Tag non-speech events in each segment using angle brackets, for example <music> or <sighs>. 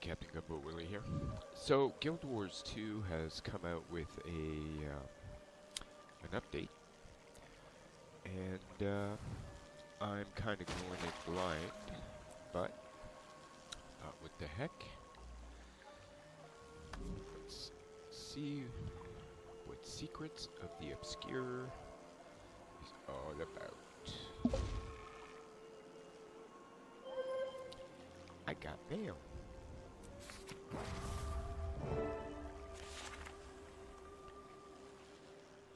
Captain Gunboat Willie here. So, Guild Wars 2 has come out with a uh, an update, and uh, I'm kind of going it blind, but uh, what the heck? Let's see what Secrets of the Obscure is all about. I got mail.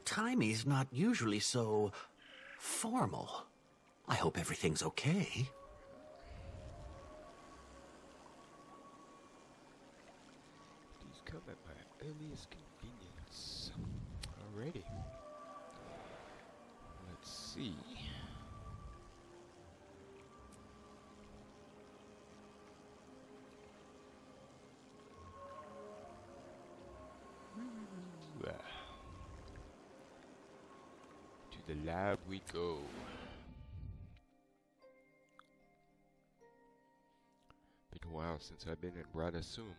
Taimi's not usually so formal. I hope everything's okay. Please come at my earliest convenience. Alrighty. Let's see. Go. Been a while since I've been in Bradasum.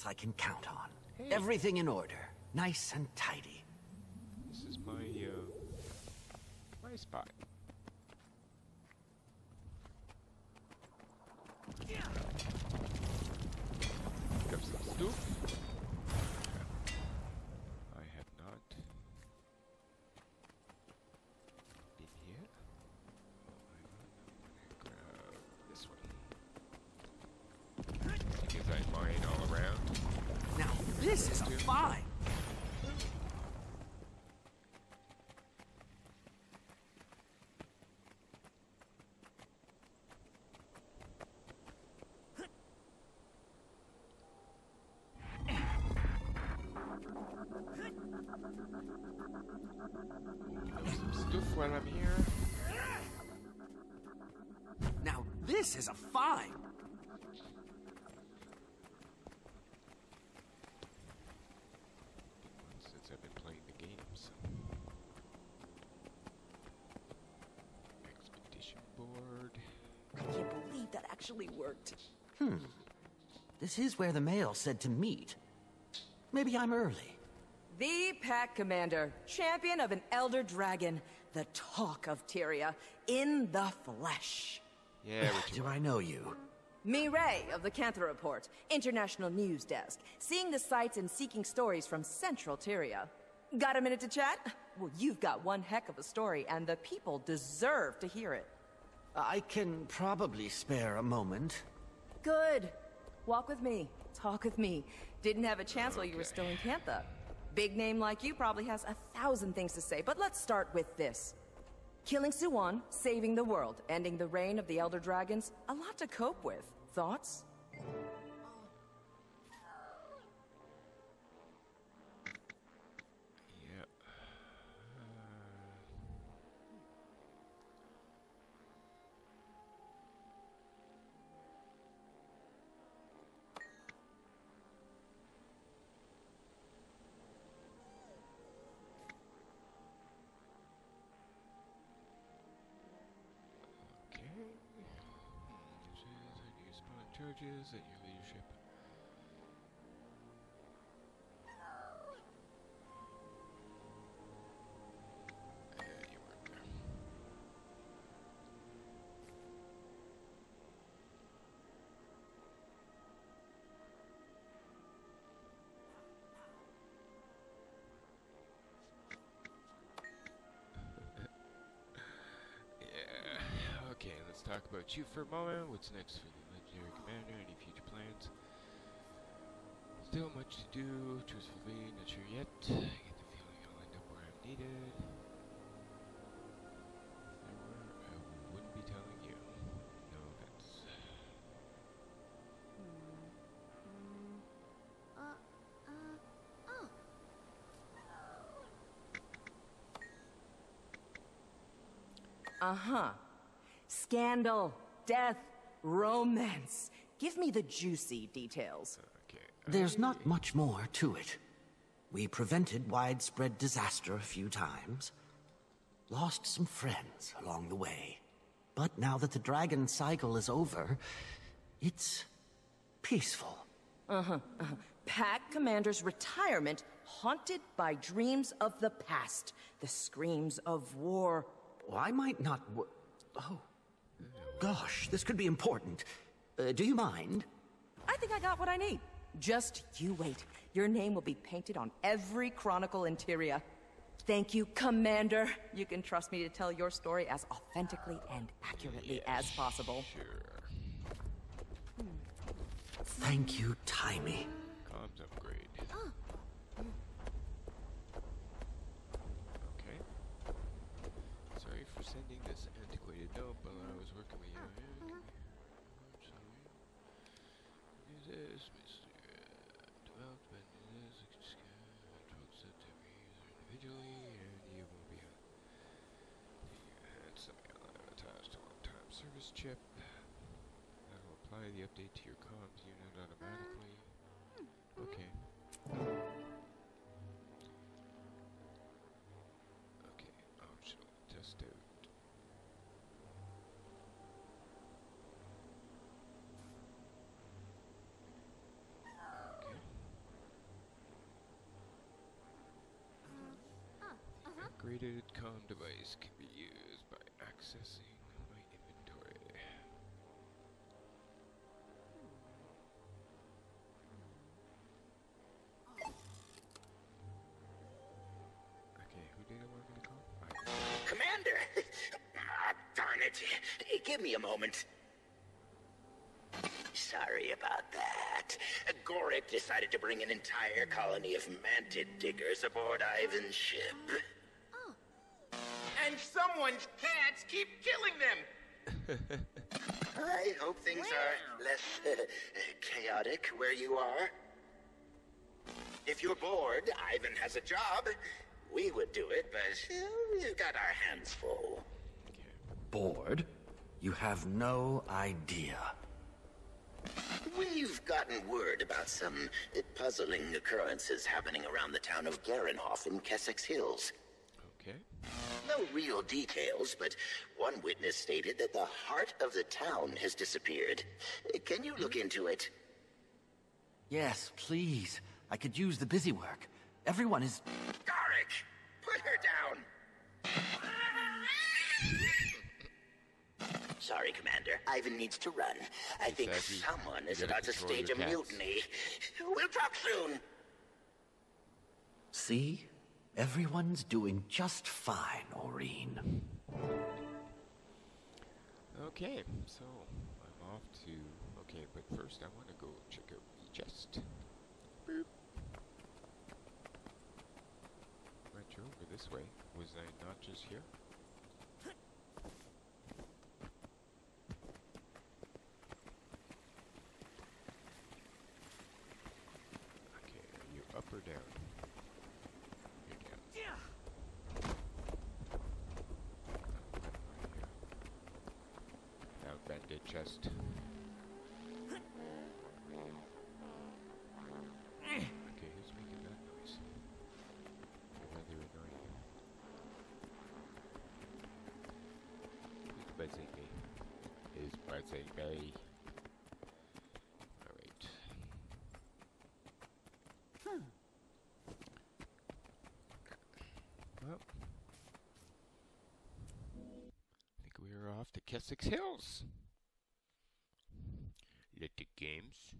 Place I can count on. Hey. Everything in order. Nice and tidy. This is my uh my spot. Some stuff I'm here. Now, this is a find. since I've been playing the games. Expedition board. I can't believe that actually worked. Hmm. This is where the mail said to meet. Maybe I'm early. The Pact Commander, champion of an Elder Dragon, the talk of Tyria, in the flesh. Yeah, <sighs> Do I know you? Me Ray of the Cantha Report, International News Desk, seeing the sights and seeking stories from Central Tyria. Got a minute to chat? Well, you've got one heck of a story, and the people deserve to hear it. I can probably spare a moment. Good. Walk with me. Talk with me. Didn't have a chance while you were still in Cantha. Big name like you probably has a thousand things to say, but let's start with this. Killing Soo-Won, saving the world, ending the reign of the Elder Dragons, a lot to cope with. Thoughts? talk about you for a moment, what's next for the legendary commander, any future plans. Still much to do, truthfully, not sure yet. I get the feeling I'll end up where I'm needed. would be telling you. No hmm. Uh, uh, oh. Uh-huh. Scandal, death, romance. Give me the juicy details. Okay. There's not much more to it. We prevented widespread disaster a few times. Lost some friends along the way. But now that the dragon cycle is over, it's peaceful. Uh huh. Pact Commander's retirement haunted by dreams of the past. The screams of war. Well, I might not. W- oh. Gosh, this could be important. Uh, do you mind? I think I got what I need. Just you wait. Your name will be painted on every Chronicle interior. Thank you, Commander. You can trust me to tell your story as authentically and accurately as possible. Sure. Thank you, Taimi. Comms upgrade. Okay. Sorry for sending this antiquated note, but I was working with you. Is Device can be used by accessing my inventory. Okay, who did I Commander! Ah, darn it. Give me a moment. Sorry about that. Gorrik decided to bring an entire colony of mantis diggers aboard Ivan's ship. And someone's cats keep killing them! <laughs> I hope things are less <laughs> uh, chaotic where you are. If you're bored, Ivan has a job. We would do it, but uh, we've got our hands full. Bored? You have no idea. We've gotten word about some puzzling occurrences happening around the town of Garenhoff in Kessex Hills. Okay. No real details, but one witness stated that the heart of the town has disappeared. Can you look into it? Yes, please. I could use the busy work. Everyone is. Garik, put her down. Sorry, Commander. Ivan needs to run. I think Sassy. someone is gotta about to stage your a cats. mutiny. We'll talk soon. See? Everyone's doing just fine, Aurene. Okay, so I'm off to. Okay, but first I want to go check out the chest. Boop. You over this way. Was I not just here? Okay, are you up or down? You're down. Right here. Now bandit chest. Okay, who's making that noise? They're rather annoying. Who's buzzing me? Is buzzing me. Alright. Well. I think we are off to Kessex Hills. Let the games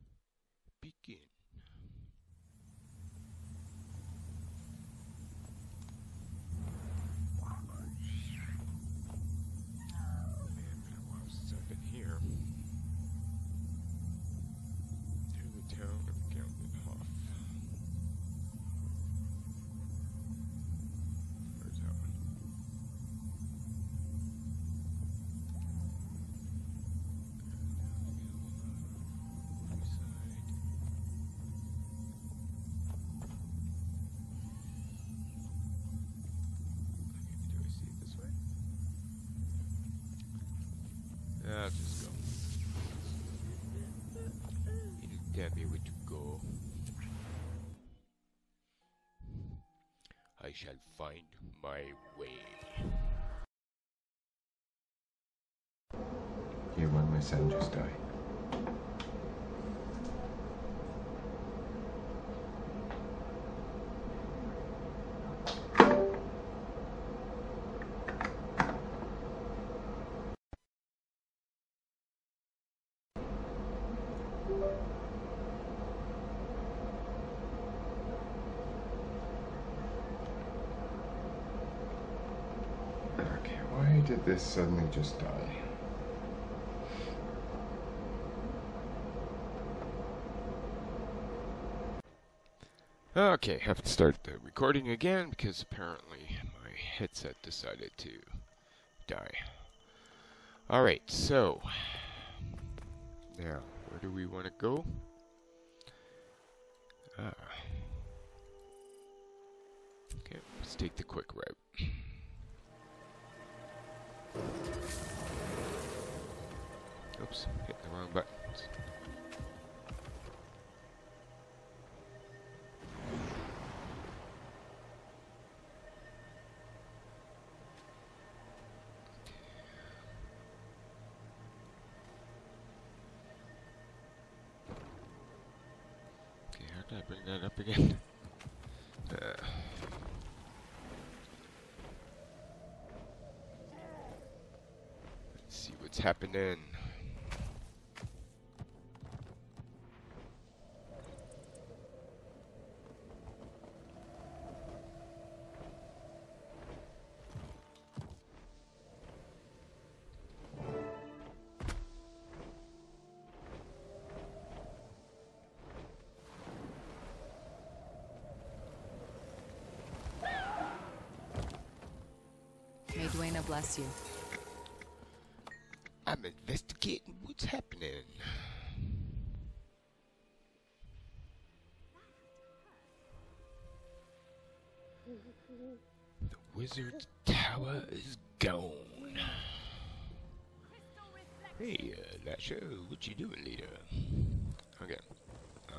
I shall find my way. Here, when my son just died. Okay, why did this suddenly just die? Okay, have to start the recording again because apparently my headset decided to die. Alright, so now where do we want to go? Ah. Okay, let's take the quick route. Oops, hit the wrong buttons. Okay, how did I bring that up again? <laughs> Uh. Let's see what's happening. May Dwayna bless you. Wizard's tower is gone. Hey, uh, Lasha, what you doing, leader? Okay.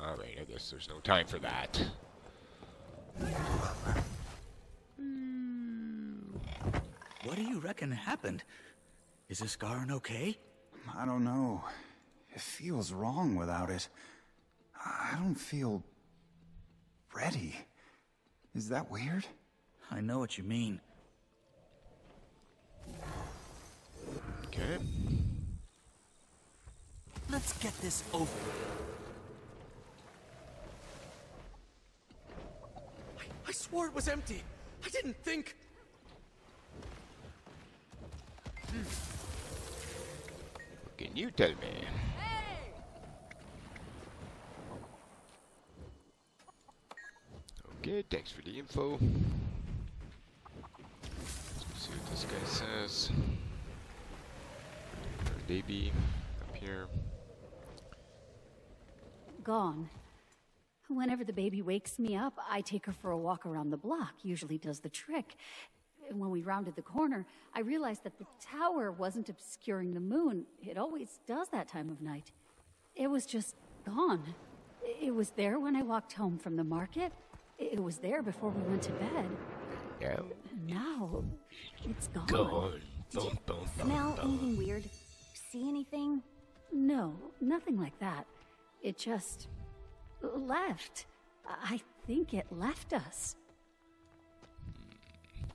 Alright, I guess there's no time for that. What do you reckon happened? Is this Garin okay? I don't know. It feels wrong without it. I don't feel... ready. Is that weird? I know what you mean. Okay. Let's get this over. I, I swore it was empty. I didn't think. What can you tell me? Okay, thanks for the info. This guy says. Baby up here. Gone. Whenever the baby wakes me up, I take her for a walk around the block. Usually does the trick. And when we rounded the corner, I realized that the tower wasn't obscuring the moon. It always does that time of night. It was just gone. It was there when I walked home from the market. It was there before we went to bed. Now, Now, it's gone. gone. Boom, boom, boom, Smell boom. anything weird? See anything? No, nothing like that. It just left. I think it left us.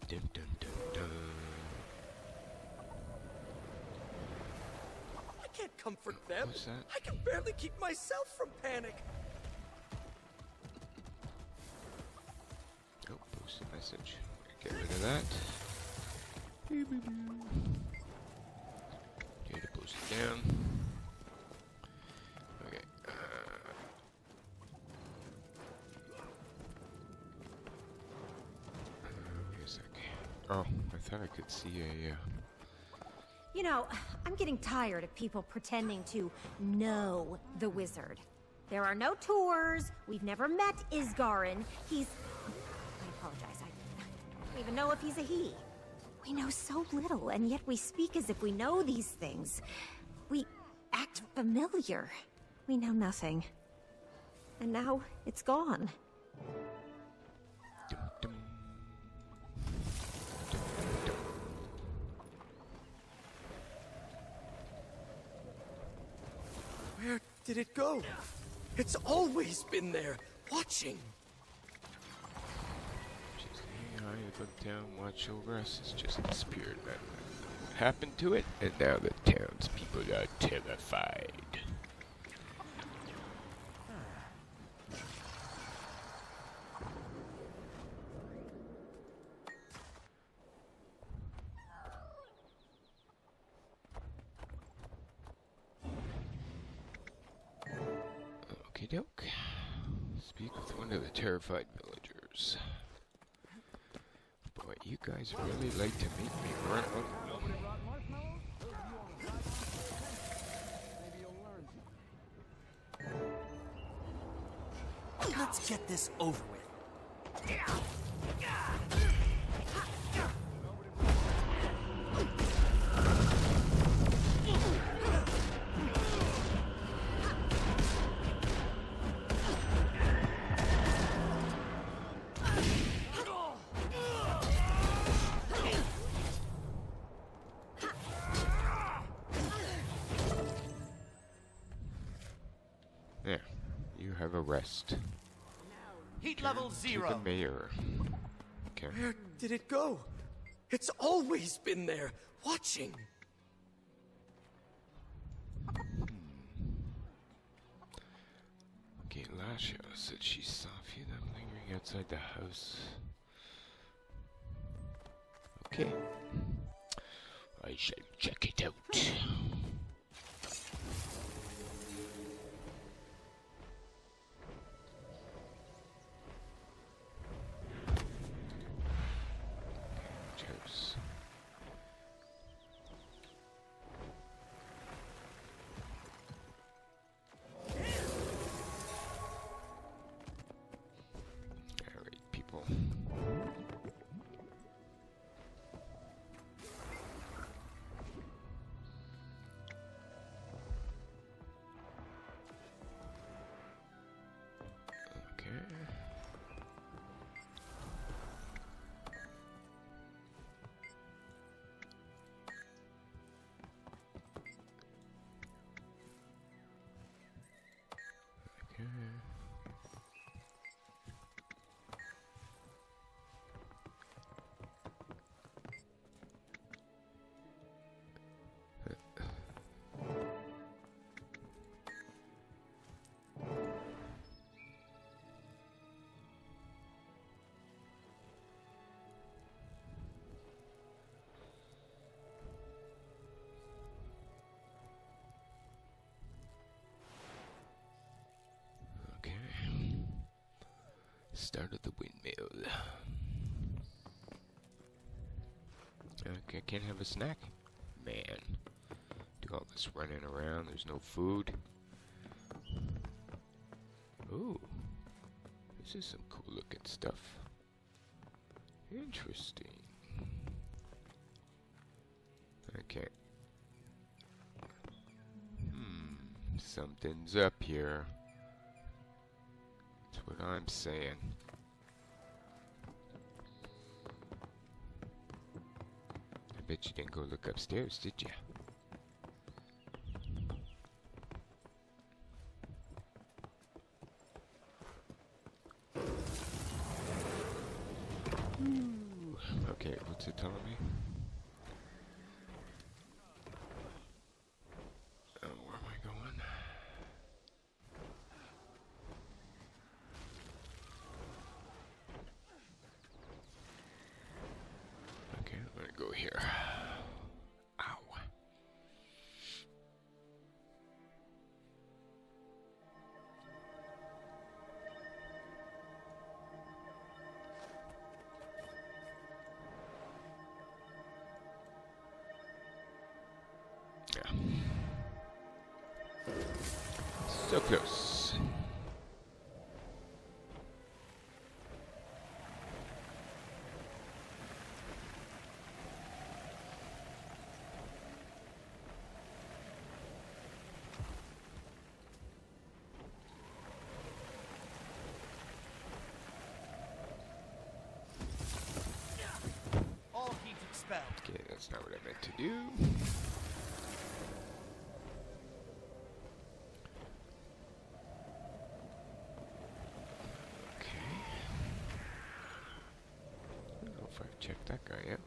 Dun, dun, dun, dun. I can't comfort them. What's that? I can barely keep myself from panic. Oh, post a message. Get rid of that. Okay, to it down. Okay. Uh. Oh, I thought I could see a. Uh, You know, I'm getting tired of people pretending to know the wizard. There are no tours. We've never met Isgarren. He's. I apologize. Don't even know if he's a he. We know so little, and yet we speak as if we know these things. We act familiar. We know nothing. And now it's gone. Where did it go? It's always been there, watching. High above town, watch over us. It's just disappeared, man. Happened to it, and now the townspeople are terrified. Okie doke. Speak with one of the terrified villagers. You guys really like to meet me, right? Oh, Let's get this over with. There. Zero. the mayor. Okay. Where did it go? It's always been there, watching. Hmm. Okay, Lasha said she saw a few of them lingering outside the house. Okay. I shall check it out. Started the windmill. Okay, can't have a snack. Man. Do all this running around, there's no food. Ooh. This is some cool looking stuff. Interesting. Okay. Hmm. Something's up here. What I'm saying. I bet you didn't go look upstairs, did you? Okay, what's it telling me? Spell. Okay, that's not what I meant to do. Okay. I don't know if I've checked that guy yet.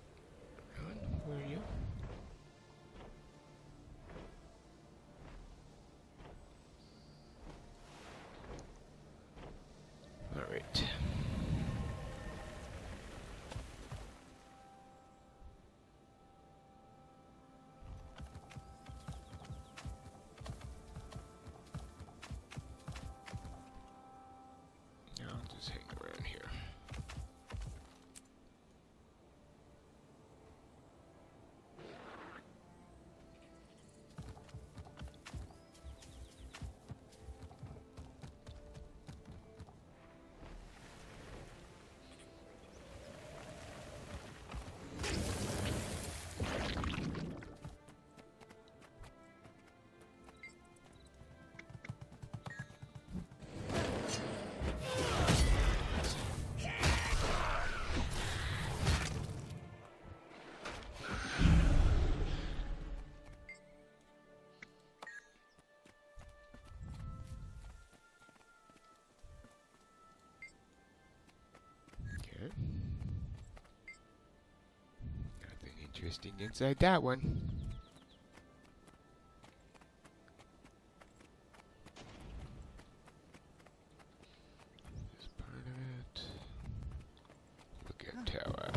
Nothing interesting inside that one. This part of it. Look at tower.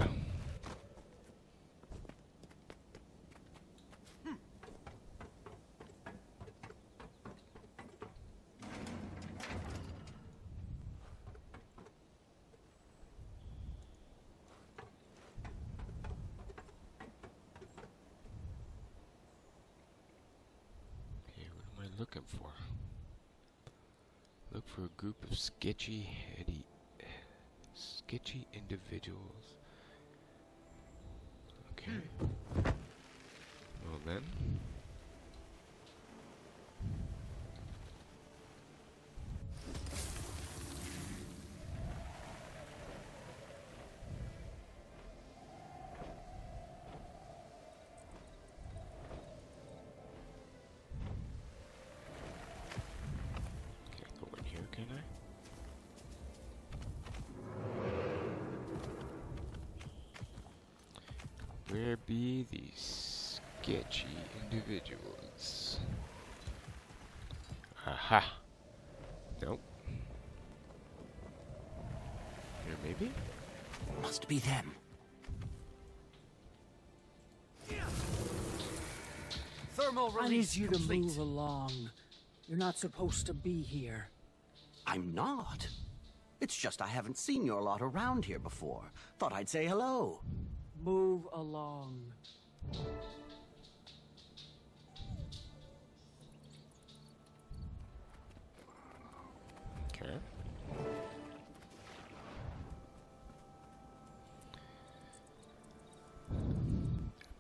Okay, what am I looking for? Look for a group of sketchy, heady, eh, sketchy individuals. Okay. Well then. Can't go in here, can I? Where be these sketchy individuals? Aha! Nope. Here, maybe? Must be them. Thermal I release need you to move along. You're not supposed to be here. I'm not. It's just I haven't seen your lot around here before. Thought I'd say hello. Move along. Okay.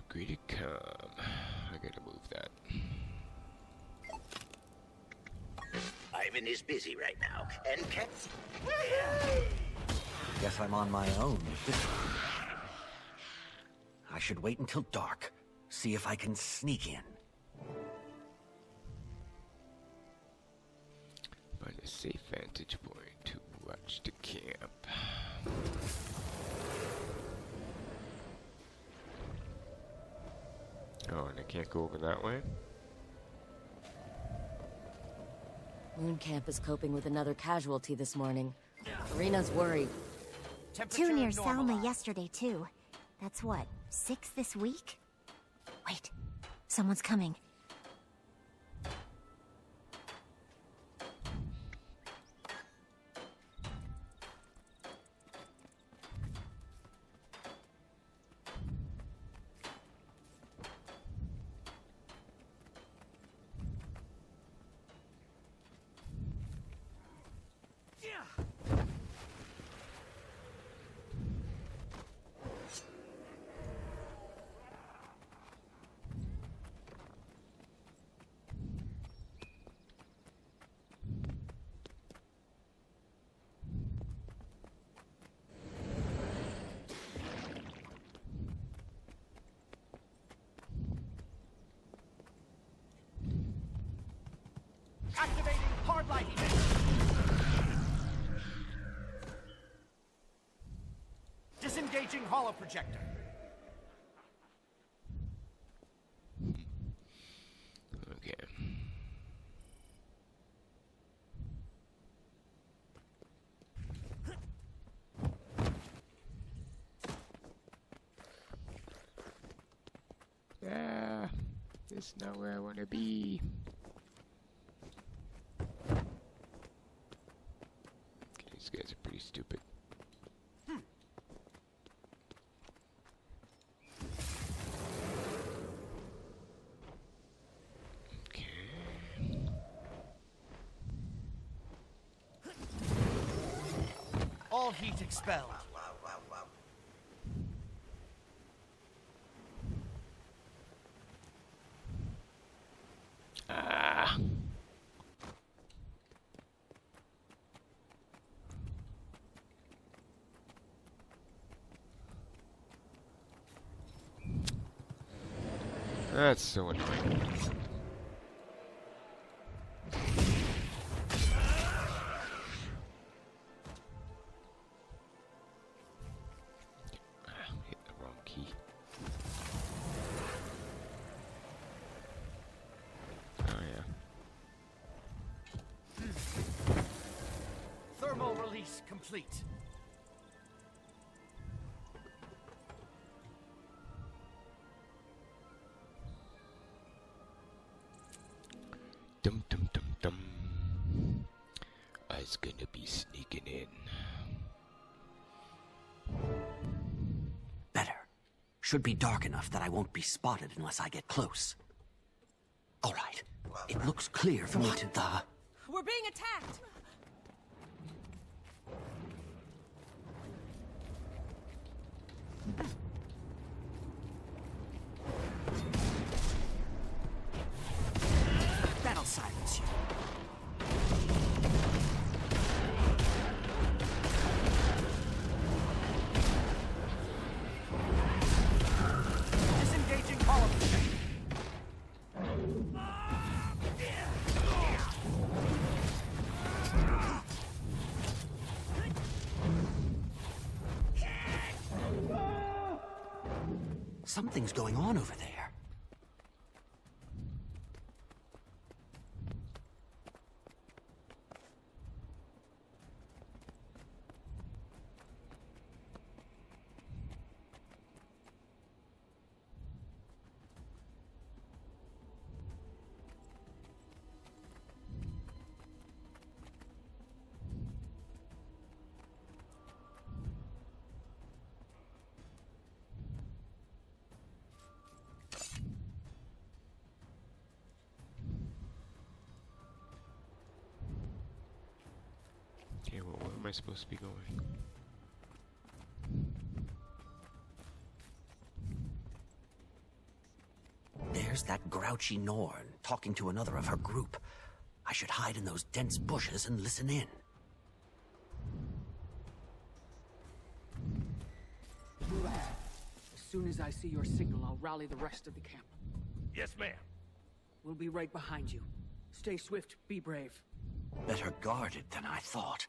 Greedy come. I gotta move that. Ivan is busy right now, and Cat. Guess I'm on my own should wait until dark. See if I can sneak in. Find a safe vantage point to watch the camp. Oh, and I can't go over that way? Moon Camp is coping with another casualty this morning. Karina's worried. Two near Salma yesterday, too. That's what, six this week? Wait, someone's coming. Projector. Okay. Yeah, this is not where I want to be. These guys are pretty stupid. All heat expelled. Ah. That's so annoying. Should be dark enough that I won't be spotted unless I get close. All right. It looks clear me to the... We're being attacked! Going on over there. Supposed to be going? There's that grouchy Norn talking to another of her group. I should hide in those dense bushes and listen in. As soon as I see your signal, I'll rally the rest of the camp. Yes, ma'am. We'll be right behind you. Stay swift, be brave. Better guarded than I thought.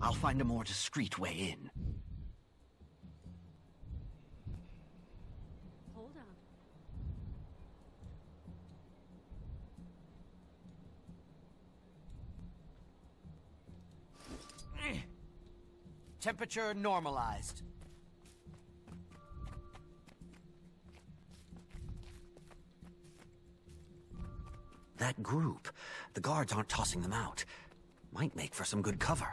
I'll find a more discreet way in. Hold on. Eh. Temperature normalized. That group, the guards aren't tossing them out. Might make for some good cover.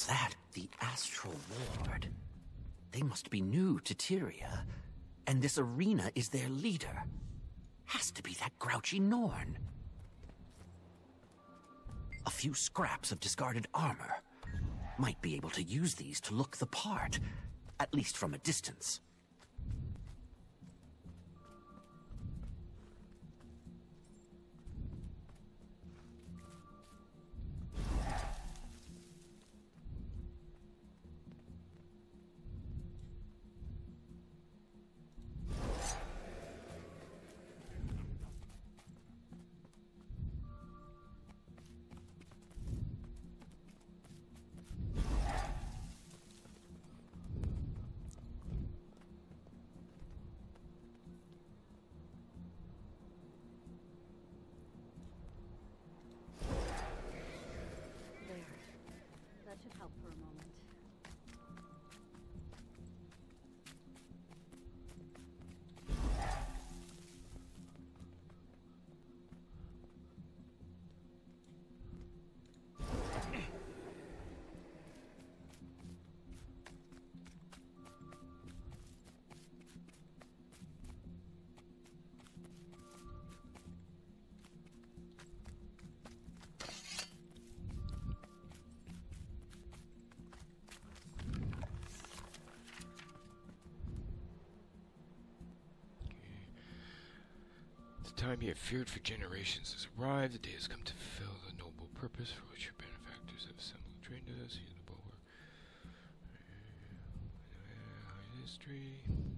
What's that? The Astral Ward. They must be new to Tyria, and this arena is their leader. Has to be that grouchy Norn. A few scraps of discarded armor. Might be able to use these to look the part, at least from a distance. The time you have feared for generations has arrived. The day has come to fulfill the noble purpose for which your benefactors have assembled and trained us. In the bulwark. History.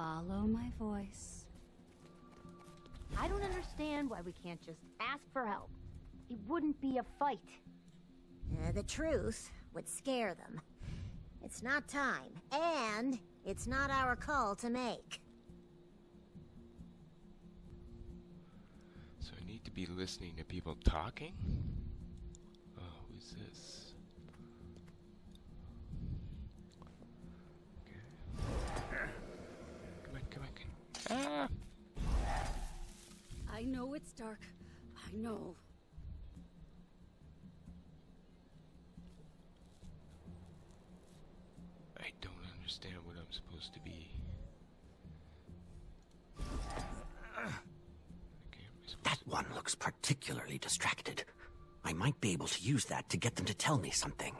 Follow my voice. I don't understand why we can't just ask for help. It wouldn't be a fight. Uh, the truth would scare them. It's not time, and it's not our call to make. So I need to be listening to people talking? Know it's dark. I know. I don't understand what I'm supposed to be. That one looks particularly distracted. I might be able to use that to get them to tell me something.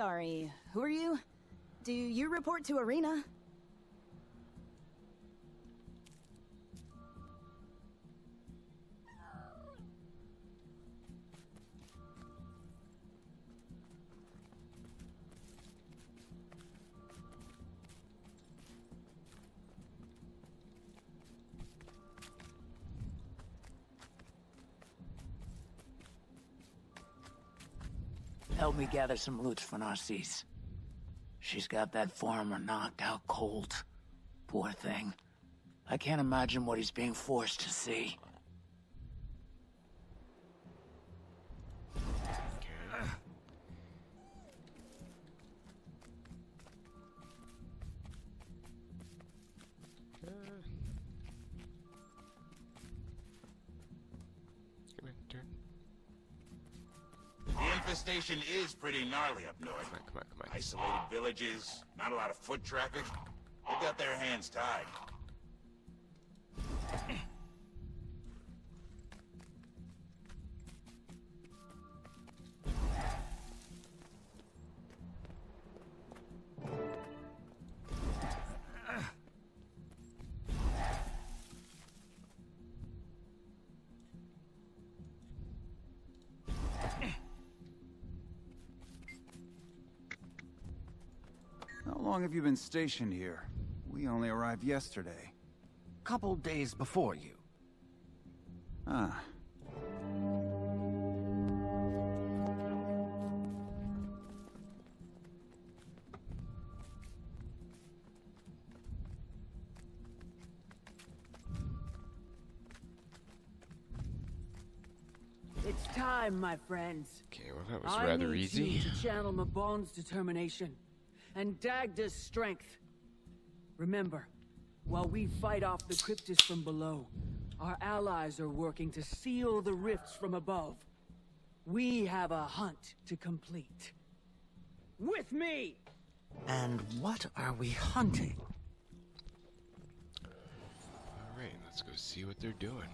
Sorry, who are you? Do you report to Arena? Me gather some loot for Narcisse. She's got that farmer knocked out cold. Poor thing. I can't imagine what he's being forced to see. Is pretty gnarly up north. Come on, come on, come on. Isolated villages, not a lot of foot traffic. They got their hands tied. Long have you been stationed here? We only arrived yesterday. A couple days before you. Ah. It's time, my friends. Okay, well that was I rather need easy. You to channel Mabon's determination and Dagda's strength. Remember, while we fight off the Kryptis from below, our allies are working to seal the rifts from above. We have a hunt to complete. With me! And what are we hunting? Alright, let's go see what they're doing.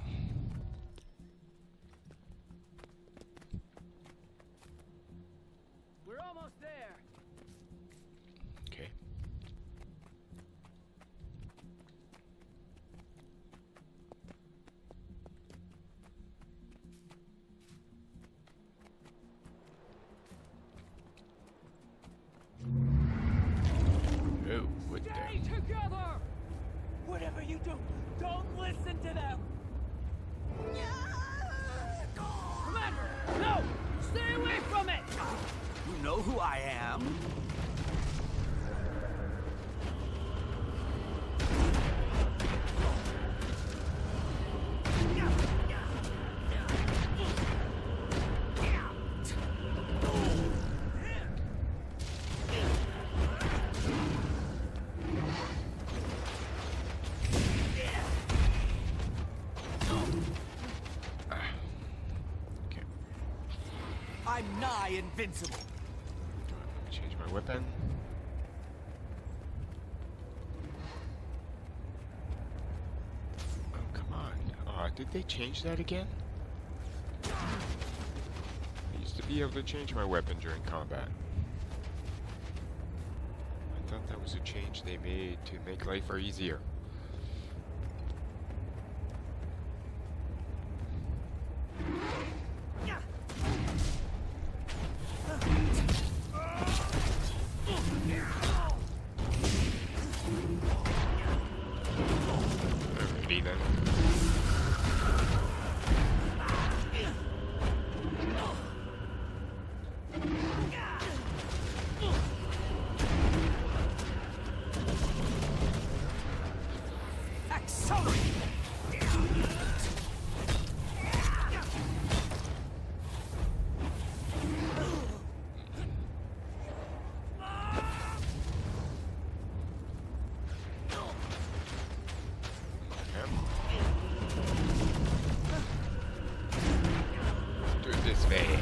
Invincible. Change my weapon. Oh, come on. Aw, did they change that again? I used to be able to change my weapon during combat. I thought that was a change they made to make life easier. Do it this way.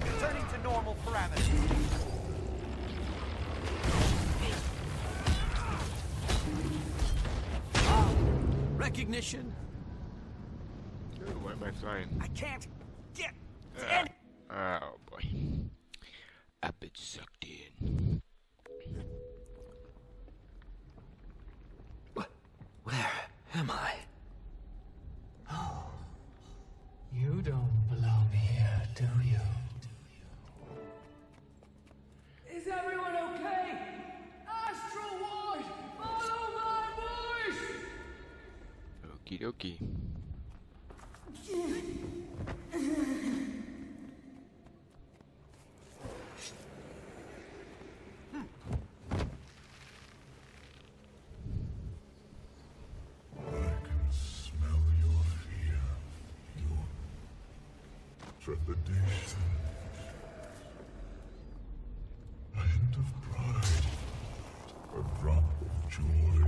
Returning to normal parameters. Recognition. Ooh, why am I flying? I can't trepidation. A hint of pride, a drop of joy.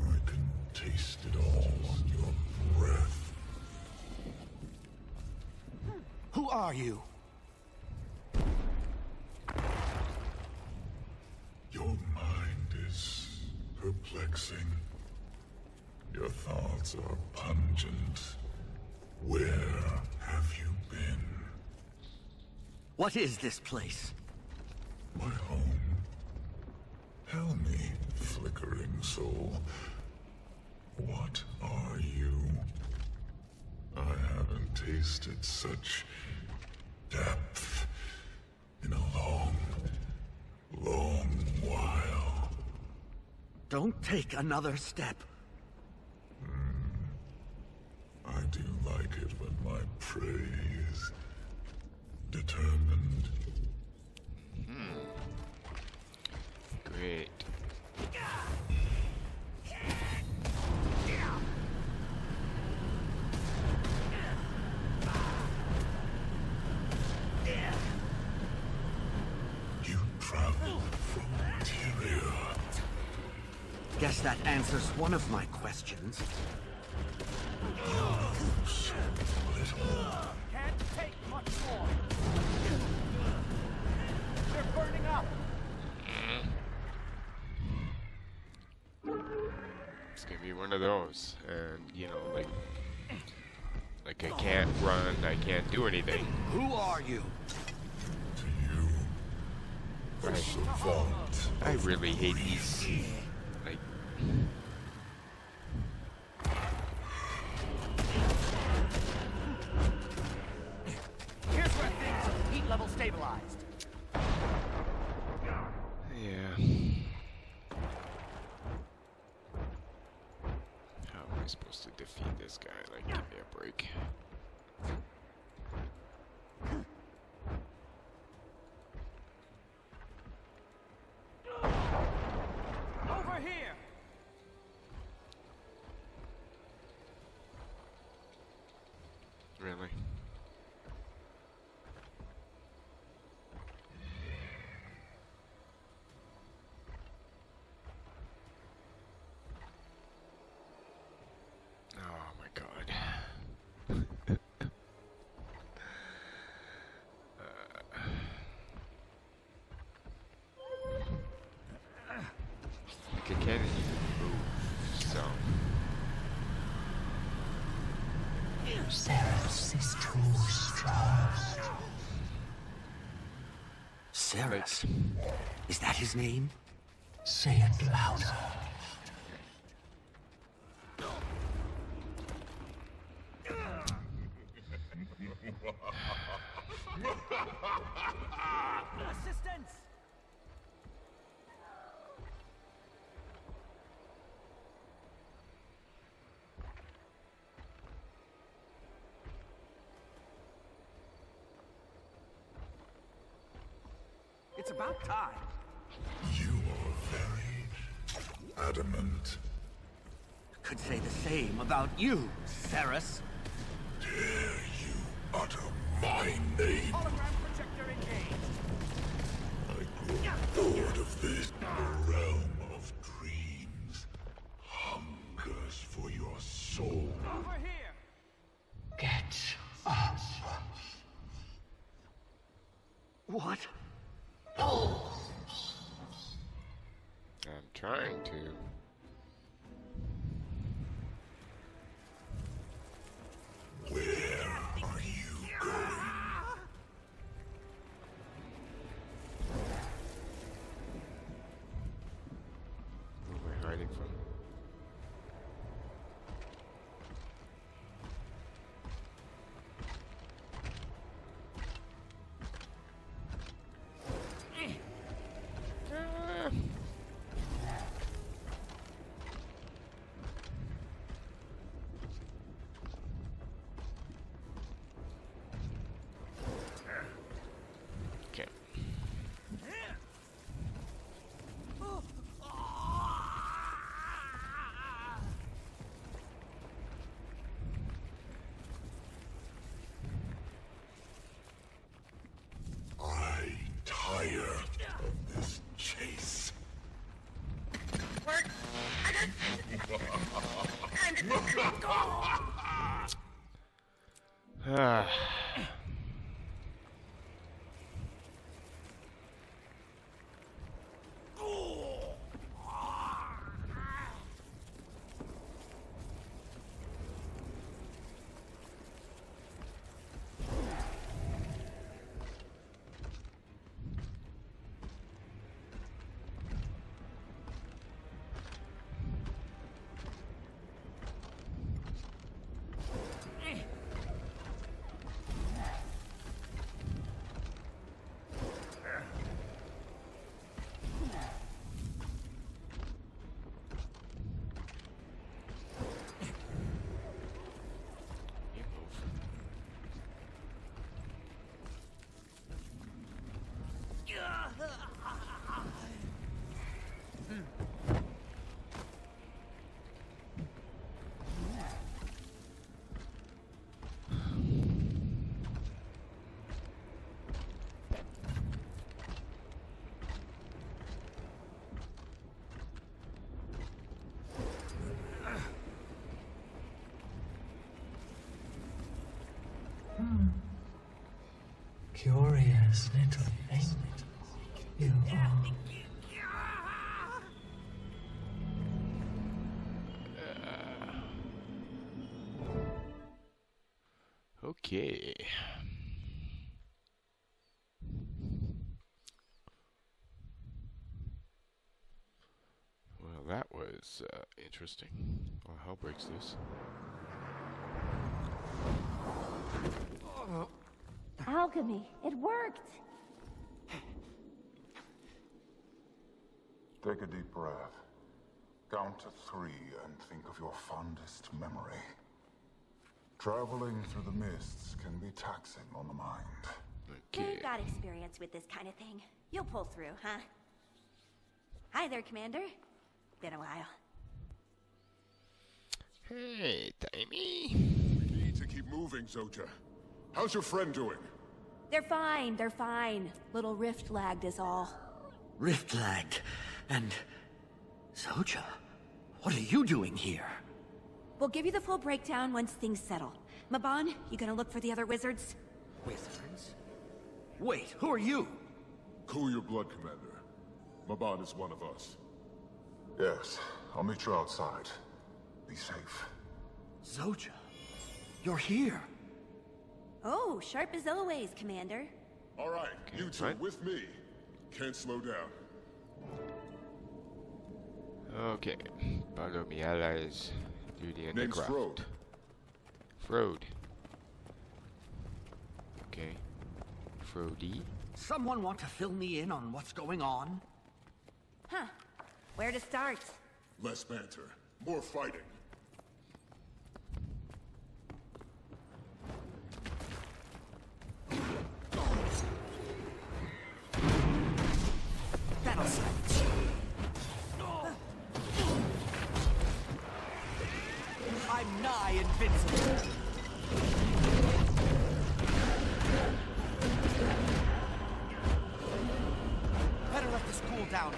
I can taste it all on your breath. Who are you? Your mind is perplexing. Your thoughts are pungent. Where have you been? What is this place? My home. Tell me, flickering soul, what are you? I haven't tasted such depth in a long, long while. Don't take another step. One of my questions. Can't take much more. They're burning up. It's gonna be one of those, and you know, like, like I can't run, I can't do anything. Who are you? Right. I really hate these, like, stabilized. yeah. How am I supposed to defeat this guy? Like, give me a break. Cerus. Is that his name? Say it louder. Assistance. It's about time. You are very adamant. Could say the same about you, Cerus. Dare you utter my name? Hologram projector engaged. I grow bored trying to. Curious little thing. You are. Okay. Well, that was uh, interesting. Well, hell breaks loose. Alchemy. It worked. Take a deep breath. Count to three and think of your fondest memory. Traveling through the mists can be taxing on the mind. You've got experience with this kind of thing. You'll pull through, huh? Hi there, Commander. Been a while. Hey, Taimi. We need to keep moving, Zojja. How's your friend doing? They're fine, they're fine. Little rift lagged is all. Rift lagged. And. Zojja, what are you doing here? We'll give you the full breakdown once things settle. Mabon, you gonna look for the other wizards? Wizards? Wait, who are you? Cool your blood, Commander. Mabon is one of us. Yes, I'll meet you outside. Be safe. Zojja, you're here. Oh, sharp as always, Commander. All right, you two with me. Can't slow down. Okay. Follow me, allies. Do the Name's undercraft. Frode. Frode. Okay. Frody. Someone want to fill me in on what's going on? Huh. Where to start? Less banter. More fighting. I'm invincible. Better let this cool down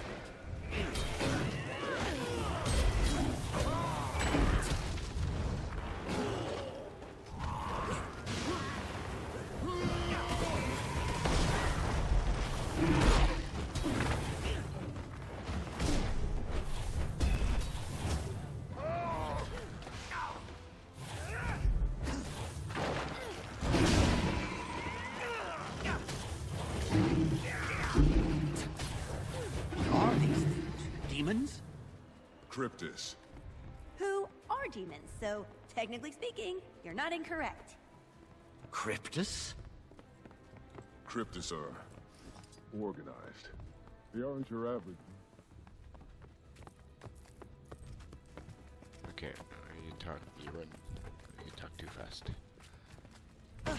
Demons? Kryptis. Who are demons, so technically speaking, you're not incorrect. Kryptis? Kryptis are organized. They aren't your average. Okay. uh, You talk. You run. You talk too fast. Why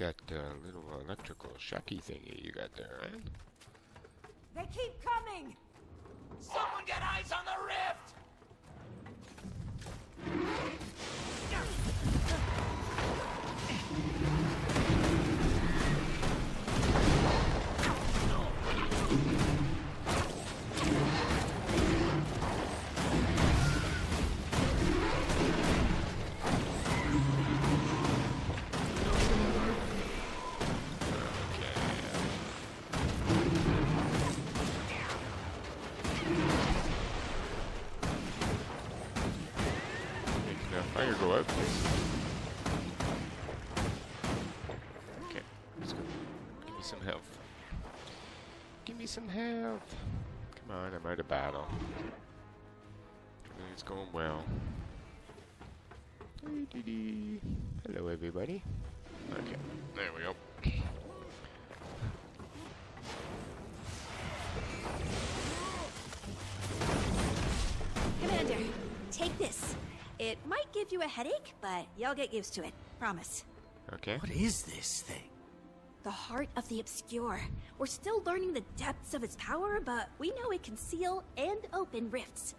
like that uh, little electrical shocky thingy you got there, man. They keep coming! Someone get eyes on the rift! Battle. Everything's going well. Hello, everybody. Okay, there we go. Commander, take this. It might give you a headache, but you'll get used to it. Promise. Okay. What is this thing? The heart of the obscure. We're still learning the depths of its power, but we know it can seal and open rifts.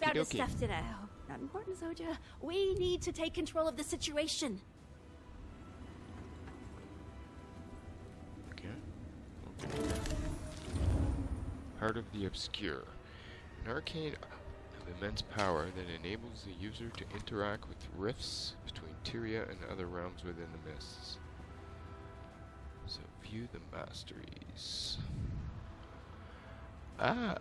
Found his Okey-dokey. stuff today. Oh, not important, Zojja. We need to take control of the situation. Okay. Heart of the Obscure. An arcane of immense power that enables the user to interact with rifts between Tyria and other realms within the mists. View the masteries. Ah.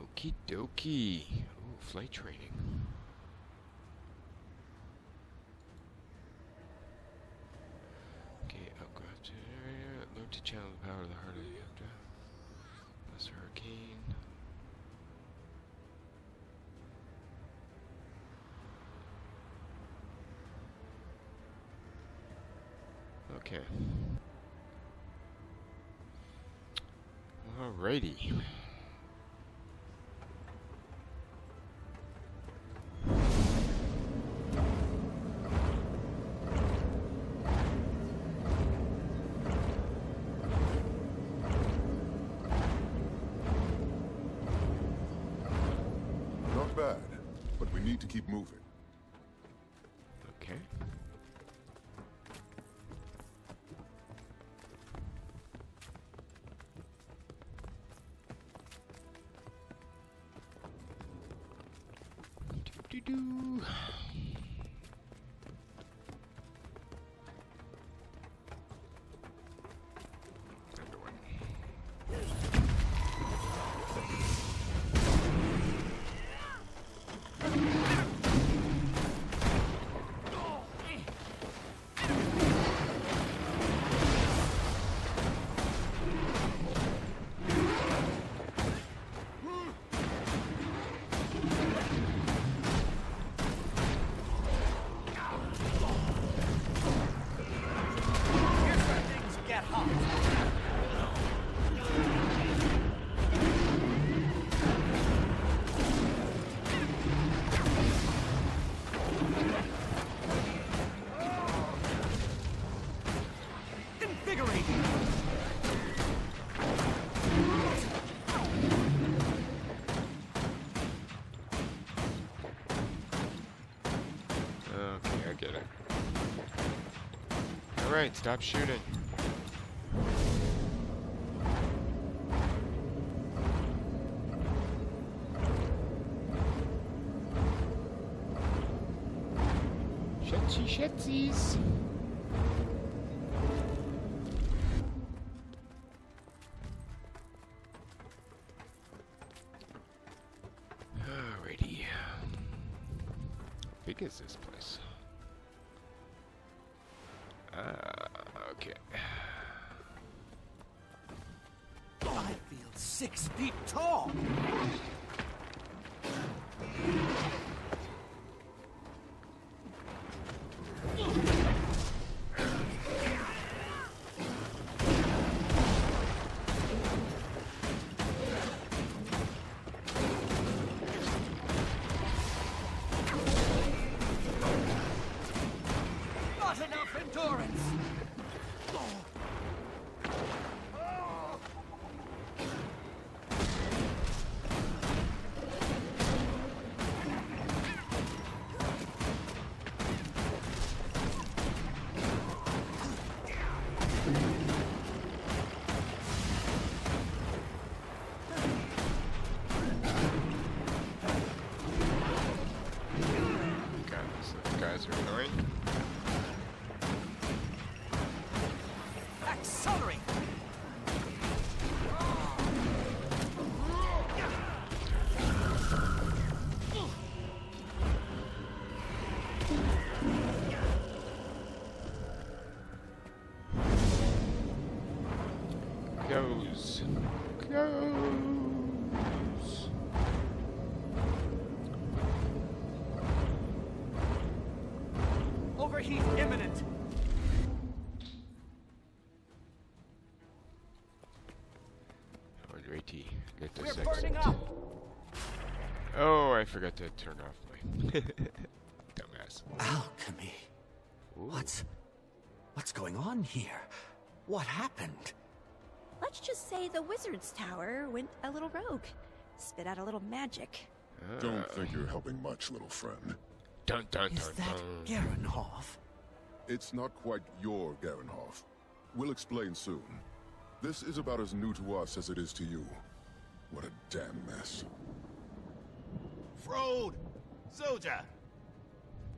Okie dokie. Ooh, flight training. Okay, to area. Learn to channel the power of the heart of the Hydra. Plus hurricane. Okay. Alrighty. Do-do-do. Alright, stop shooting. Shetsy shetsies. Overheat imminent. Alrighty, let We're burning exit. up. Oh, I forgot to turn off my <laughs> dumbass. Alchemy. What's. What's going on here? What happened? Let's just say the wizard's tower went a little rogue. Spit out a little magic. Uh, Don't think you're helping much, little friend. Dun dun Is that Garenhoff? It's not quite your Garenhoff. We'll explain soon. This is about as new to us as it is to you. What a damn mess. Frode! Soldier!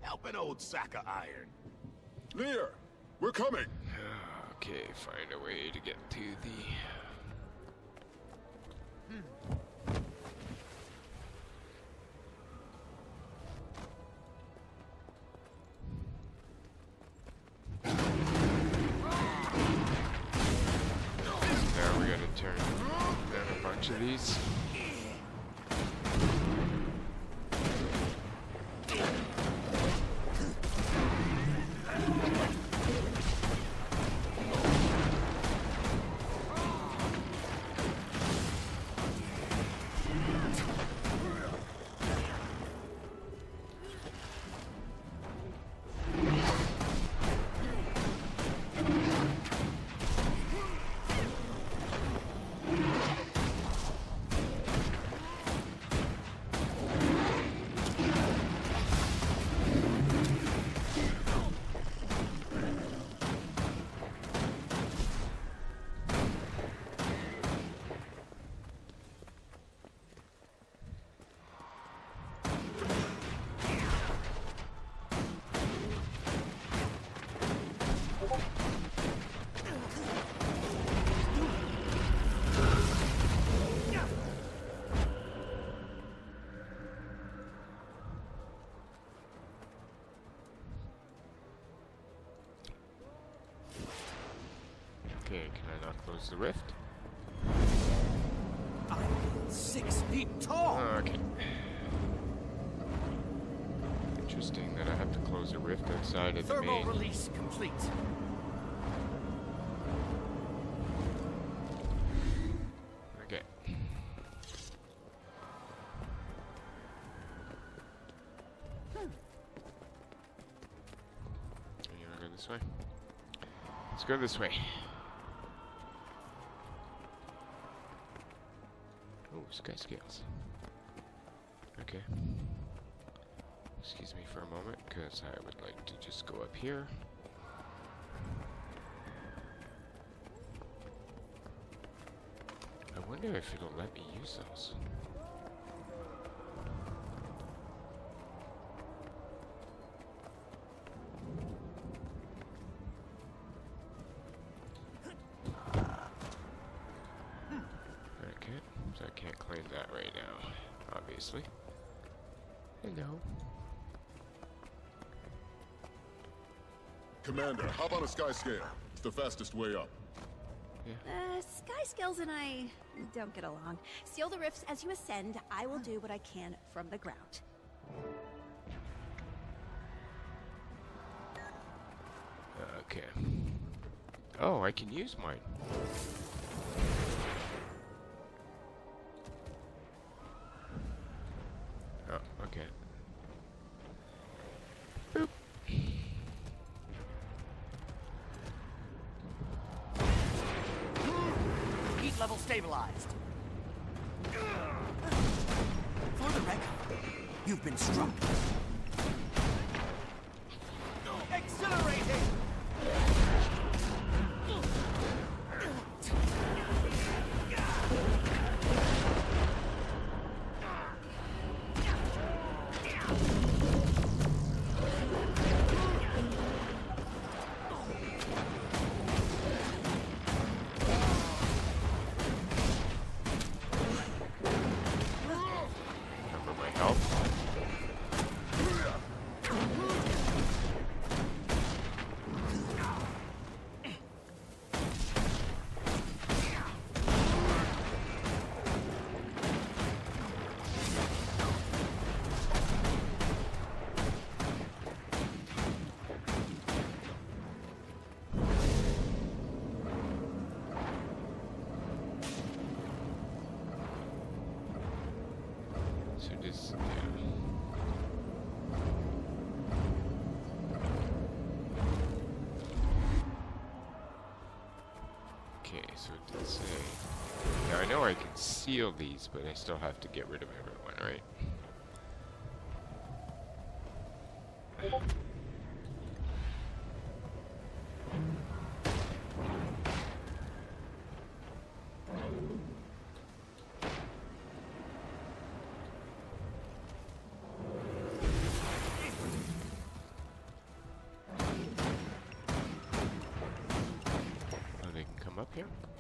Help an old sack of iron. Lear! We're coming! Okay, find a way to get to the. Okay, can I not close the rift? I'm Six feet tall. Ah, okay. Interesting that I have to close a rift outside of the Thermal main. release complete. Okay. You wanna go this way? Let's go this way. Because I would like to just go up here. I wonder if it'll let me use those. Okay, so I can't claim that right now, obviously. Commander, hop on a sky scale. It's the fastest way up. Uh, Sky Skills and I don't get along. Seal the rifts as you ascend. I will do what I can from the ground. Okay. Oh, I can use mine. Did. Now I know I can seal these, but I still have to get rid of everyone, right? Oh, up here?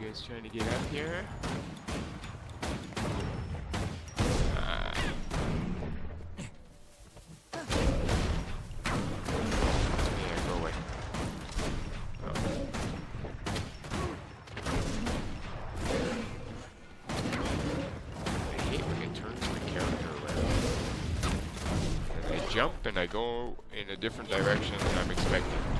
You guys trying to get up here? Jump and I go in a different direction than I'm expecting.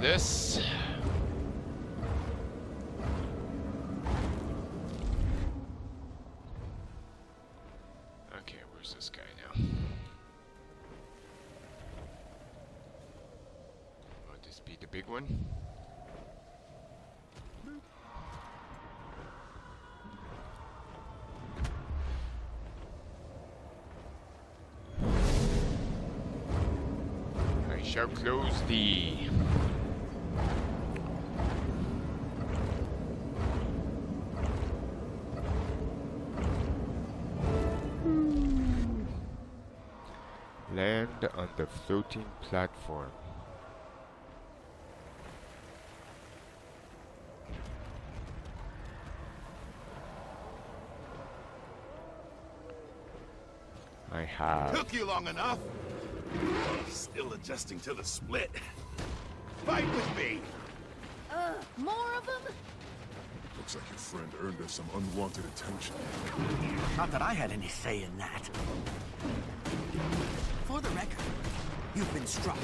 This. Okay, where's this guy now? Would this be the big one? I shall close thee. Land on the floating platform. I have. Took you long enough. Still adjusting to the split. Fight with me. Ugh, more of them? Looks like your friend earned us some unwanted attention. Not that I had any say in that. For the record, you've been struck.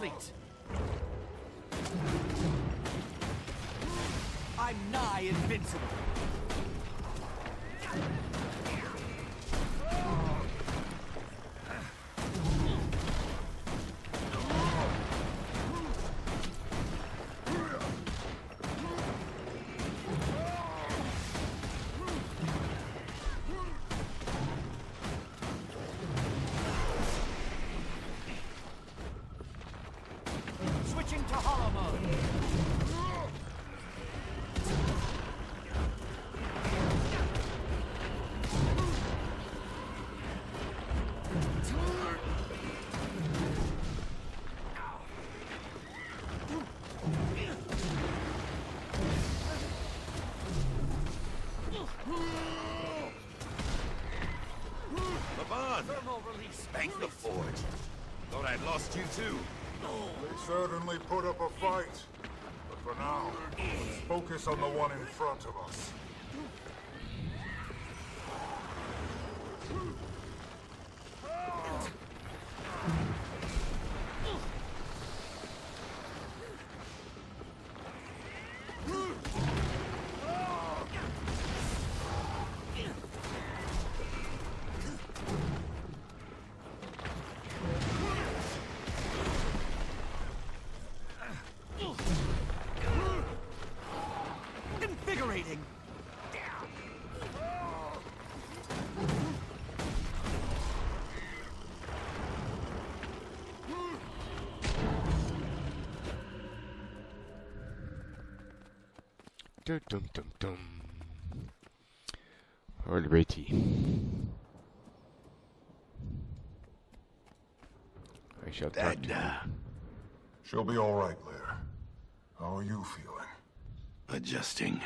Complete. Lost you too. They certainly put up a fight. But for now, let's focus on the one in front of us. Dum dum dum dum. Alrighty. I shall talk to you. She'll be all right, Lear. How are you feeling? Adjusting.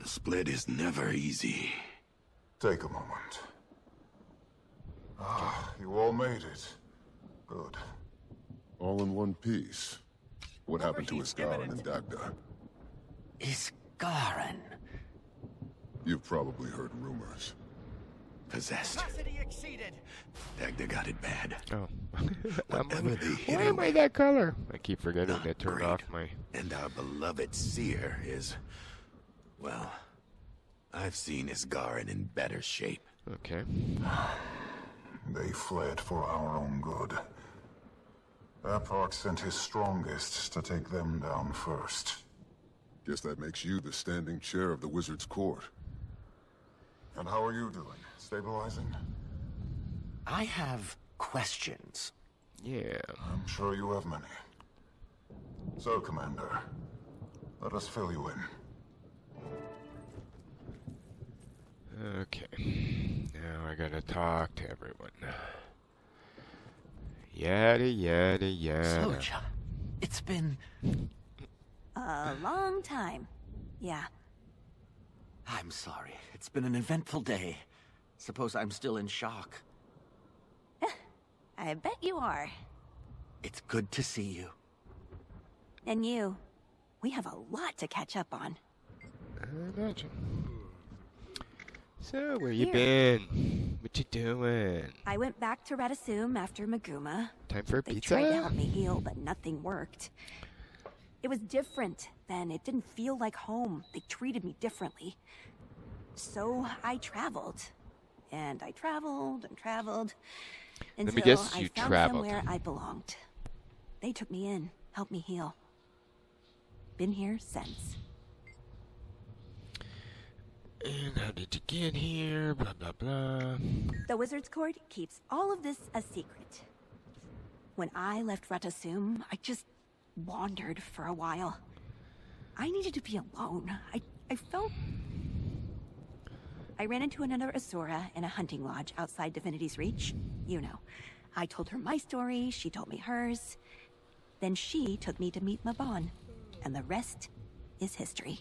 The split is never easy. Take a moment. Ah, you all made it. Good. All in one piece. What happened to Isgarren and Dagda? Isgarren? You've probably heard rumors. Possessed. Capacity exceeded! Dagda got it bad. Oh. <laughs> Whatever they Why her am I that color? I keep forgetting to turn great. off my. And our beloved seer is... Well, I've seen Isgarren in better shape. Okay. <sighs> They fled for our own good. Aplark sent his strongest to take them down first. Guess that makes you the standing chair of the Wizard's Court. And how are you doing? Stabilizing? I have questions. Yeah. I'm sure you have many. So, Commander, let us fill you in. Okay. Now I gotta talk to everyone. Yada yada yada. Zojja, it's been... A long time. Yeah. I'm sorry. It's been an eventful day. Suppose I'm still in shock. <laughs> I bet you are. It's good to see you. And you. We have a lot to catch up on. I imagine. So where you been? What you doing? I went back to Rata Sum after Maguma. Time for a They pizza? tried to help me heal, but nothing worked. It was different then. It didn't feel like home. They treated me differently. So I traveled. And I traveled and traveled Let until me guess I you found traveled. somewhere I belonged. They took me in, helped me heal. Been here since. And how did you get here? Blah blah blah. The Wizard's Court keeps all of this a secret. When I left Rata Sum, I just wandered for a while. I needed to be alone. I, I felt. I ran into another Asura in a hunting lodge outside Divinity's Reach. You know. I told her my story, she told me hers. Then she took me to meet Mabon. And the rest is history.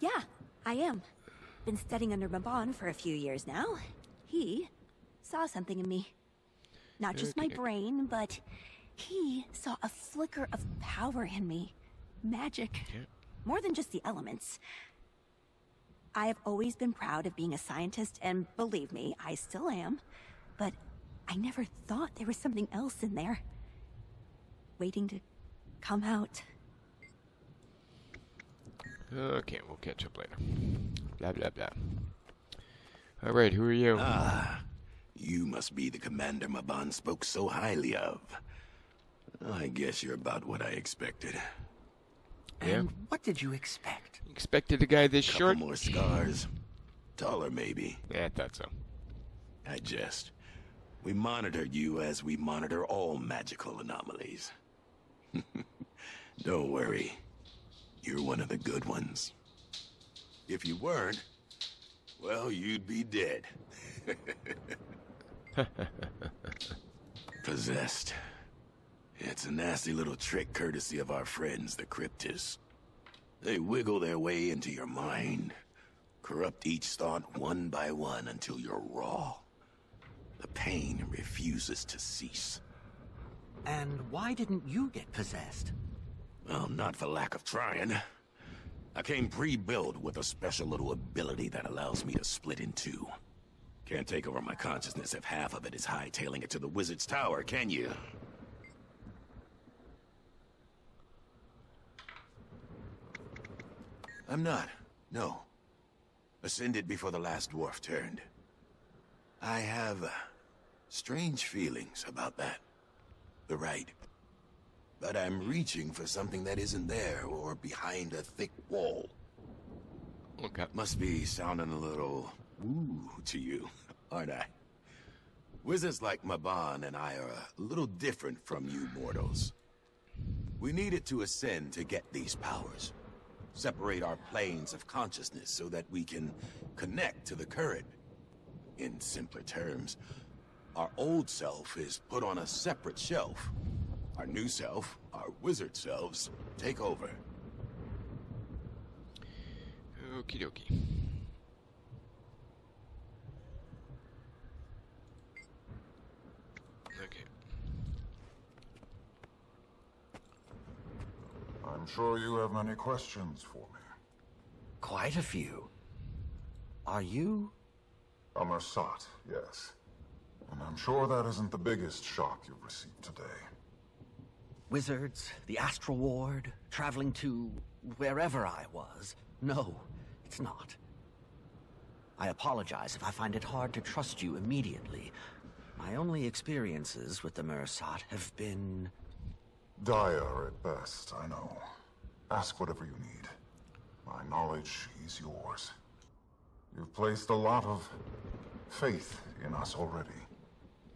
Yeah, I am. Been studying under Mabon for a few years now. He saw something in me. Not just my brain, but he saw a flicker of power in me. Magic. More than just the elements. I have always been proud of being a scientist, and believe me, I still am. But I never thought there was something else in there. Waiting to come out. Okay, we'll catch up later. Blah blah blah. All right, who are you? Ah, you must be the commander Mabon spoke so highly of. I guess you're about what I expected. Yeah. What did you expect? Expected a guy this Couple short? more scars. Taller, maybe. Yeah, I thought so. I jest. We monitor you as we monitor all magical anomalies. <laughs> Don't worry. You're one of the good ones. If you weren't, well, you'd be dead. Possessed. It's a nasty little trick courtesy of our friends, the Kryptis. They wiggle their way into your mind, corrupt each thought one by one until you're raw. The pain refuses to cease. And why didn't you get possessed? Well, not for lack of trying. I came pre-built with a special little ability that allows me to split in two. Can't take over my consciousness if half of it is hightailing it to the Wizard's Tower, can you? I'm not. No. Ascended before the last dwarf turned. I have uh, strange feelings about that. The right. But I'm reaching for something that isn't there or behind a thick wall. Okay. Must be sounding a little woo to you, <laughs> aren't I? Wizards like Mabon and I are a little different from you mortals. We needed to ascend to get these powers. Separate our planes of consciousness so that we can connect to the current. In simpler terms, our old self is put on a separate shelf. Our new self, our wizard selves, take over. Okie dokie. Okay. I'm sure you have many questions for me. Quite a few. Are you? A Mursaat, yes. And I'm sure that isn't the biggest shock you've received today. Wizards, the Astral Ward, traveling to wherever I was. No, it's not. I apologize if I find it hard to trust you immediately. My only experiences with the Mursaat have been... Dire at best, I know. Ask whatever you need. My knowledge is yours. You've placed a lot of faith in us already.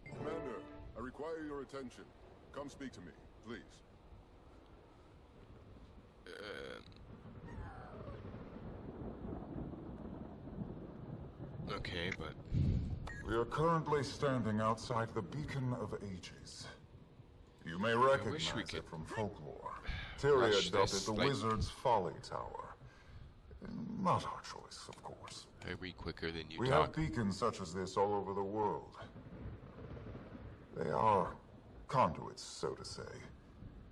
Commander, I require your attention. Come speak to me, please. Okay, but... We are currently standing outside the Beacon of Ages. You may recognize it from folklore. Tyria dubbed it the like- Wizard's Folly Tower. Not our choice, of course. I read quicker than you we talk. have beacons such as this all over the world. They are conduits, so to say.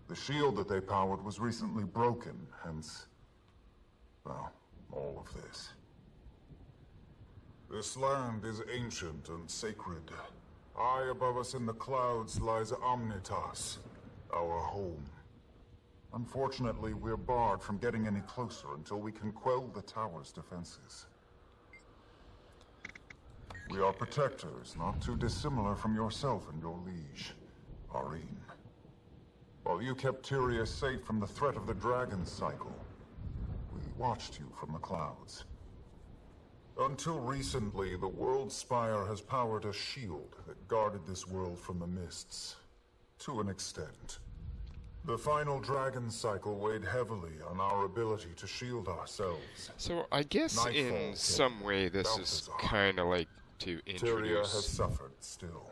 The shield that they powered was recently broken, hence, well, all of this. This land is ancient and sacred. High above us in the clouds lies Omnitas, our home. Unfortunately, we're barred from getting any closer until we can quell the tower's defenses. We are protectors, not too dissimilar from yourself and your liege, Aurene. While you kept Tyria safe from the threat of the Dragon Cycle, we watched you from the clouds. Until recently, the World Spire has powered a shield that guarded this world from the mists. To an extent. The final Dragon Cycle weighed heavily on our ability to shield ourselves. So I guess Nightfall in some way this is kind of like to introduce... Tyria has suffered still.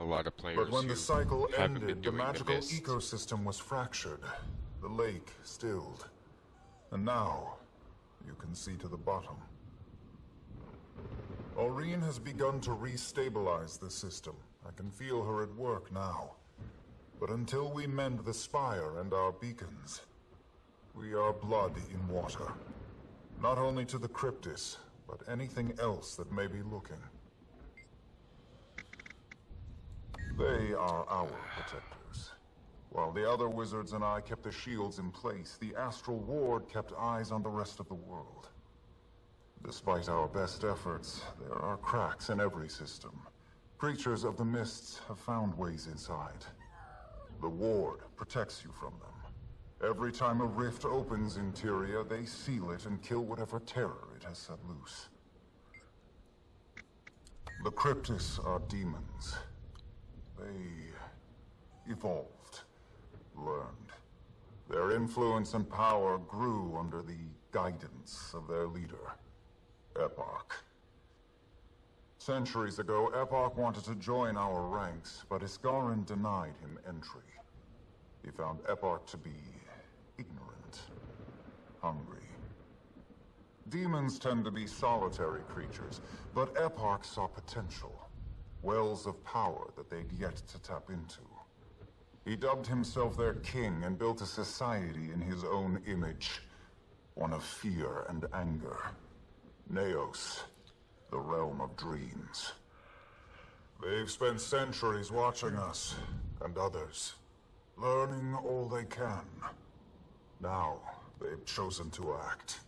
A lot of players But when the cycle ended, the magical mist. ecosystem was fractured. The lake stilled. And now, you can see to the bottom. Aurene has begun to restabilize the system. I can feel her at work now. But until we mend the spire and our beacons, we are blood in water. Not only to the Kryptis, but anything else that may be looking. They are our protectors. While the other wizards and I kept the shields in place, the Astral Ward kept eyes on the rest of the world. Despite our best efforts, there are cracks in every system. Creatures of the mists have found ways inside. The Ward protects you from them. Every time a rift opens in Tyria, they seal it and kill whatever terror it has set loose. The Kryptis are demons. They evolved, learned. Their influence and power grew under the guidance of their leader, Eparch. Centuries ago, Eparch wanted to join our ranks, but Isgarren denied him entry. He found Epoch to be ignorant. hungry. Demons tend to be solitary creatures, but Eparch saw potential. Wells of power that they'd yet to tap into. He dubbed himself their king and built a society in his own image. One of fear and anger. Nayos, the realm of dreams. They've spent centuries watching us, and others, learning all they can. Now, they've chosen to act.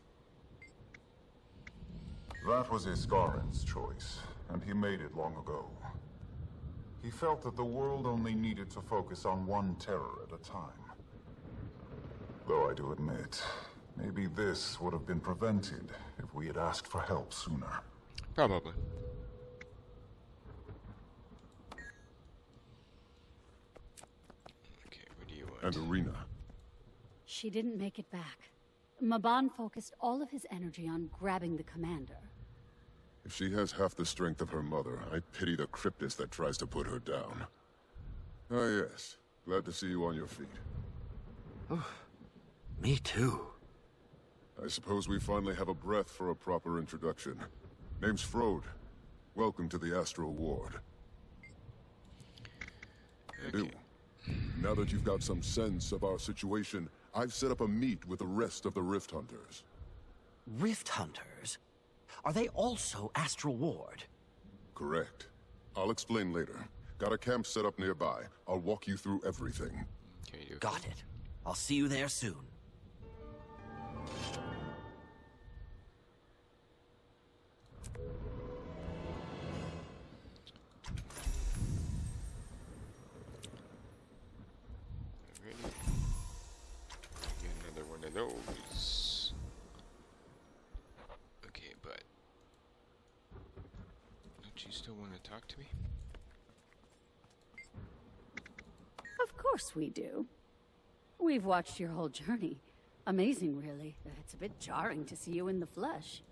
That was Isgarren's choice, and he made it long ago. He felt that the world only needed to focus on one terror at a time. Though I do admit, maybe this would have been prevented if we had asked for help sooner. Probably. Okay, what do you want? And Arena. She didn't make it back. Mabon focused all of his energy on grabbing the commander. If she has half the strength of her mother, I pity the Kryptis that tries to put her down. Ah yes, glad to see you on your feet. Me too. I suppose we finally have a breath for a proper introduction. Name's Frode. Welcome to the Astral Ward. Ew. Now that you've got some sense of our situation, I've set up a meet with the rest of the Rift Hunters. Rift Hunters? Are they also Astral Ward? Correct. I'll explain later. Got a camp set up nearby. I'll walk you through everything. You Got it. I'll see you there soon. Alrighty. Get another one of those. Okay, but don't you still want to talk to me? Of course we do. We've watched your whole journey. Amazing, really. It's a bit jarring to see you in the flesh.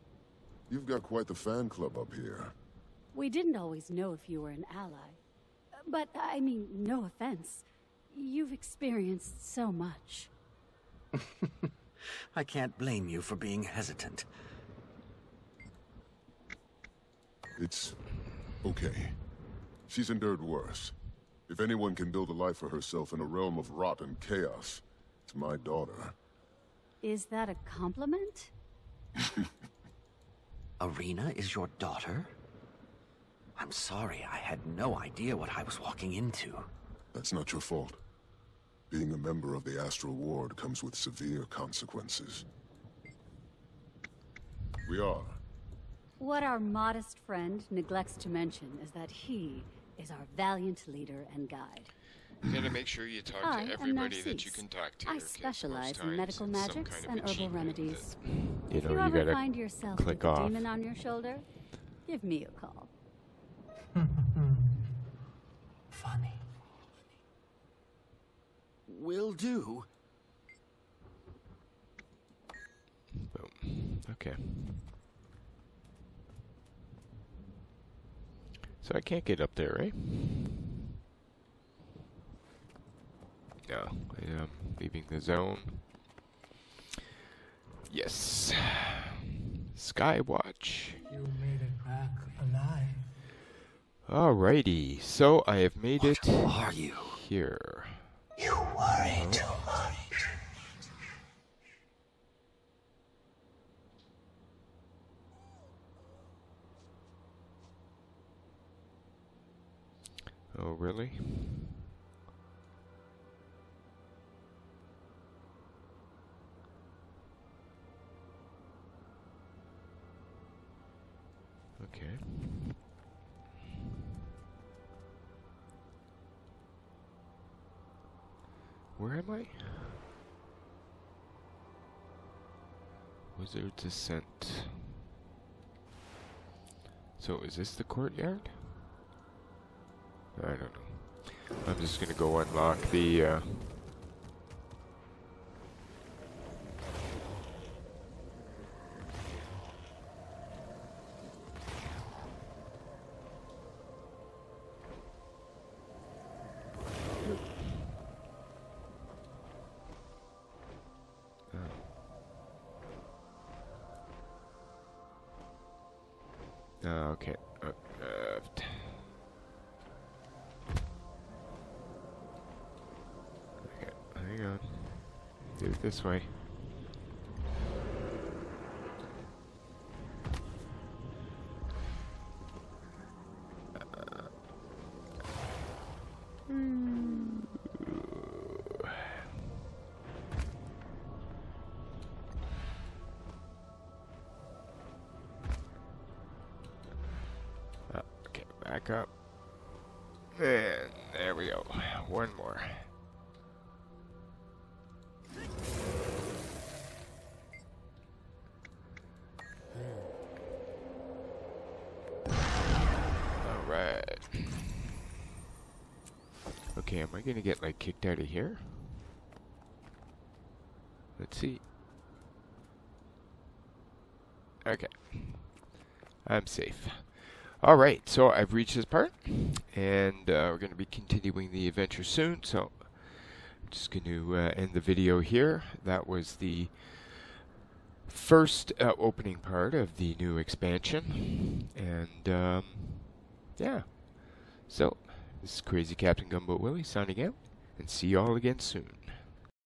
You've got quite the fan club up here. We didn't always know if you were an ally. But, I mean, no offense. You've experienced so much. <laughs> I can't blame you for being hesitant. It's okay. She's endured worse. If anyone can build a life for herself in a realm of rot and chaos, it's my daughter. Is that a compliment? <laughs> Arena is your daughter? I'm sorry, I had no idea what I was walking into. That's not your fault. Being a member of the Astral Ward comes with severe consequences. We are. What our modest friend neglects to mention is that he is our valiant leader and guide. You gotta make sure you talk I to am everybody that you can talk to. I 'cause specialize in medical it's magics kind of and herbal remedies. that- You if know, you you ever gotta find yourself click with a demon on your shoulder, give me a call. <laughs> Funny. Will do. Boom. Okay. So I can't get up there, right? No, I am leaving the zone. Yes. Skywatch. You made it back alive. Alrighty, so I have made it are you? here. You worry too Oh, really? Okay. Where am I? Wizard's Ascent. So, is this the courtyard? I don't know. I'm just gonna go unlock the, uh... this way. Gonna get like kicked out of here? Let's see. Okay. I'm safe. Alright, so I've reached this part, and uh, we're going to be continuing the adventure soon, so I'm just going to uh, end the video here. That was the first uh, opening part of the new expansion, and um, yeah. So, this is Crazy Captain Gunboat Willie signing out, and see you all again soon.